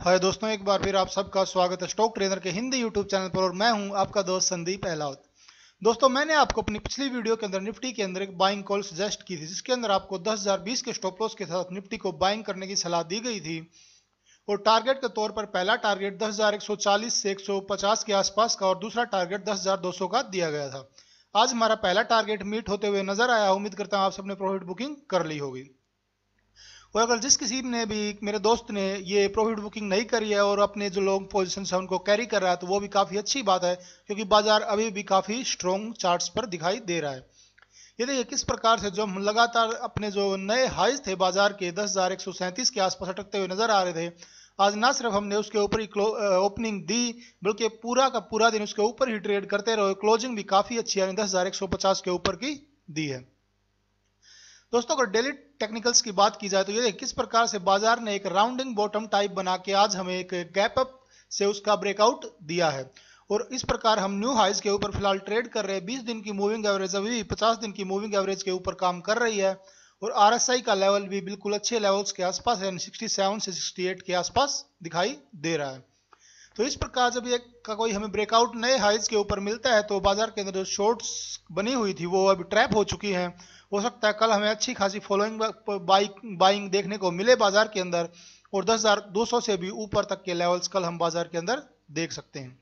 हाय दोस्तों एक बार फिर आप सबका स्वागत है स्टॉक ट्रेनर के हिंदी यूट्यूब चैनल पर और मैं हूँ आपका दोस्त संदीप अहलावत। दोस्तों मैंने आपको अपनी पिछली वीडियो के अंदर निफ्टी के अंदर एक बाइंग कॉल सजेस्ट की थी जिसके अंदर आपको 10020 के स्टॉप लॉस के साथ निफ्टी को बाइंग करने की सलाह दी गई थी। और टारगेट के तौर पर पहला टारगेट 10,140 से 150 के आसपास का और दूसरा टारगेट 10,200 का दिया गया था। आज हमारा पहला टारगेट मीट होते हुए नज़र आया। उम्मीद करता हूँ आप सबने प्रॉफिट बुकिंग कर ली होगी। और अगर जिस किसी ने भी, मेरे दोस्त ने ये प्रॉफिट बुकिंग नहीं करी है और अपने जो लॉन्ग पोजिशन है उनको कैरी कर रहा है तो वो भी काफ़ी अच्छी बात है, क्योंकि बाज़ार अभी भी काफ़ी स्ट्रॉन्ग चार्ट्स पर दिखाई दे रहा है। ये देखिए, किस प्रकार से जो हम लगातार अपने जो नए हाइज थे बाज़ार के दस के आसपास अटकते हुए नज़र आ रहे थे, आज ना सिर्फ़ हमने उसके ऊपर ही ओपनिंग दी, बल्कि पूरा का पूरा दिन उसके ऊपर ही ट्रेड करते रहे क्लोजिंग भी काफ़ी अच्छी, यानी दस हज़ार एक सौ पचास के ऊपर की दी है। दोस्तों, अगर डेली टेक्निकल्स की बात की जाए तो ये किस प्रकार से बाज़ार ने एक राउंडिंग बॉटम टाइप बना के आज हमें एक गैप अप से उसका ब्रेकआउट दिया है। और इस प्रकार हम न्यू हाइज के ऊपर फ़िलहाल ट्रेड कर रहे हैं। 20 दिन की मूविंग एवरेज अभी 50 दिन की मूविंग एवरेज के ऊपर काम कर रही है। और आरएसआई का लेवल भी बिल्कुल अच्छे लेवल्स के आसपास है 67 से 68 के आसपास दिखाई दे रहा है। तो इस प्रकार जब ये का कोई हमें ब्रेकआउट नए हाइज के ऊपर मिलता है तो बाज़ार के अंदर जो शॉर्ट्स बनी हुई थी, वो अभी ट्रैप हो चुकी है। हो सकता है कल हमें अच्छी खासी फॉलोइंग बाइक बाइंग देखने को मिले बाज़ार के अंदर, और दस हज़ार दो सौ से भी ऊपर तक के लेवल्स कल हम बाज़ार के अंदर देख सकते हैं।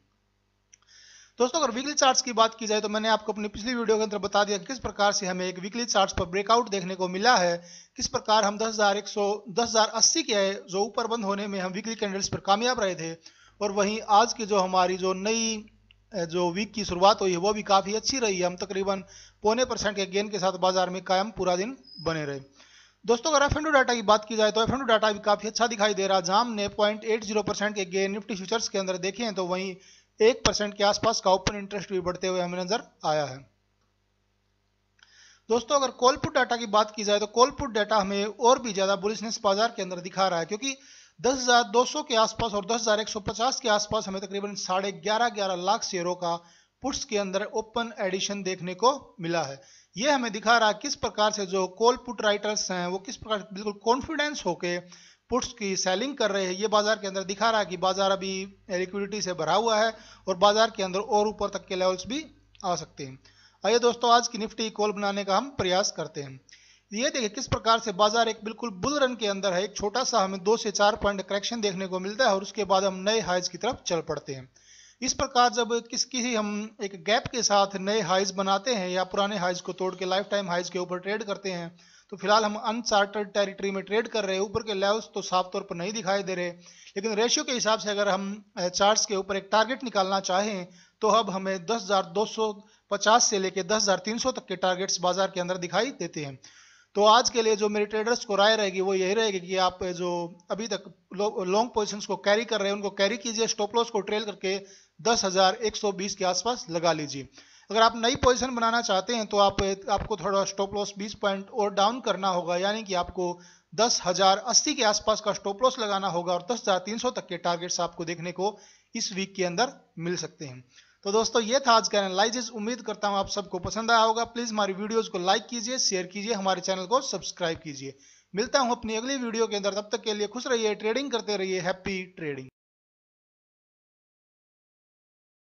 दोस्तों, अगर वीकली चार्ट्स की बात की जाए तो मैंने आपको अपनी पिछली वीडियो के अंदर बता दिया कि किस प्रकार से हमें एक वीकली चार्ट्स पर ब्रेकआउट देखने को मिला है, किस प्रकार हम दस हज़ार एक सौ, दस हज़ार अस्सी के जो ऊपर बंद होने में हम वीकली कैंडल्स पर कामयाब रहे थे और वहीं आज की जो हमारी जो नई जो वीक की शुरुआत हुई है, वो भी काफ़ी अच्छी रही है। हम तकरीबन पौने परसेंट के गेन के साथ बाज़ार में कायम पूरा दिन बने रहे। दोस्तों, अगर एफ़ डाटा की बात की जाए तो एफ़ डाटा भी काफ़ी अच्छा दिखाई दे रहा जाम ने पॉइंट परसेंट के गेन निफ्टी फ्यूचर्स के अंदर देखे हैं तो वहीं एक परसेंट के आसपास का ओपन इंटरेस्ट भी बढ़ते हुए हमें नज़र आया है। दोस्तों, अगर कोलपुट डाटा की बात की जाए तो कोलपुट डाटा हमें और भी ज़्यादा बुलिसनेस बाज़ार के अंदर दिखा रहा है, क्योंकि 10,200 के आसपास और 10,150 के आसपास हमें तकरीबन साढ़े ग्यारह ग्यारह लाख शेयरों का पुट्स के अंदर ओपन एडिशन देखने को मिला है। ये हमें दिखा रहा किस प्रकार से जो कॉल पुट राइटर्स हैं वो किस प्रकार बिल्कुल कॉन्फिडेंस होके पुट्स की सेलिंग कर रहे हैं ये बाज़ार के अंदर दिखा रहा है कि बाज़ार अभी लिक्विडिटी से भरा हुआ है और बाज़ार के अंदर और ऊपर तक के लेवल्स भी आ सकते हैं। आइए दोस्तों आज की निफ्टी कॉल बनाने का हम प्रयास करते हैं। ये देखिए किस प्रकार से बाज़ार एक बिल्कुल बुल रन के अंदर है। एक छोटा सा हमें दो से चार पॉइंट करेक्शन देखने को मिलता है और उसके बाद हम नए हाइज की तरफ़ चल पड़ते हैं। इस प्रकार जब किस किसी हम एक गैप के साथ नए हाइज बनाते हैं या पुराने हाइज को तोड़ के लाइफ टाइम हाइज के ऊपर ट्रेड करते हैं तो फ़िलहाल हम अनचार्टर्ड टेरिटरी में ट्रेड कर रहे हैं। ऊपर के लेवल्स तो साफ़ तौर पर नहीं दिखाई दे रहे, लेकिन रेशियो के हिसाब से अगर हम चार्ट्स के ऊपर एक टारगेट निकालना चाहें तो अब हमें दस हज़ार दो सौ पचास से लेकर दस हज़ार तीन सौ तक के टारगेट्स बाज़ार के अंदर दिखाई देते हैं। तो आज के लिए जो मेरे ट्रेडर्स को राय रहेगी, वो यही रहेगी कि आप जो अभी तक लॉन्ग पोजिशन को कैरी कर रहे हैं, उनको कैरी कीजिए स्टॉप लॉस को ट्रेल करके दस हज़ार एक सौ बीस के आसपास लगा लीजिए। अगर आप नई पोजीशन बनाना चाहते हैं तो आप, आपको थोड़ा स्टॉप लॉस बीस पॉइंट और डाउन करना होगा, यानी कि आपको दस हज़ार अस्सी के आसपास का स्टॉप लॉस लगाना होगा और दस हज़ार तीन सौ तक के टारगेट्स आपको देखने को इस वीक के अंदर मिल सकते हैं। तो दोस्तों, ये था आज का एनालाइजिस उम्मीद करता हूँ आप सबको पसंद आया होगा। प्लीज़ हमारी वीडियोज़ को लाइक कीजिए शेयर कीजिए, हमारे चैनल को सब्सक्राइब कीजिए। मिलता हूँ अपनी अगली वीडियो के अंदर। तब तक के लिए खुश रहिए ट्रेडिंग करते रहिए हैप्पी ट्रेडिंग